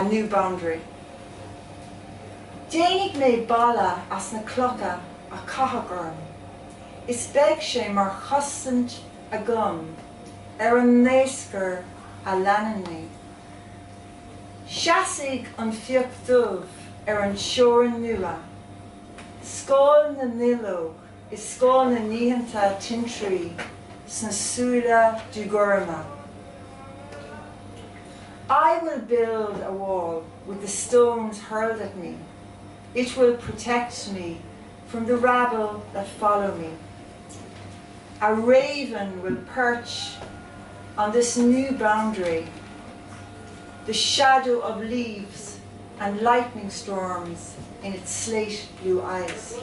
a new boundary. Dénig mé balla as na clocha a cathagorm. Is beg sé mar chosint a gum ar an néisgur a lean mé. Seasigh an fiocht dubh ar an nua. Scáil na niló is scáil na níhananta tintrí sna súla. I will build a wall with the stones hurled at me. It will protect me from the rabble that follow me. A raven will perch on this new boundary, the shadow of leaves and lightning storms in its slate blue eyes.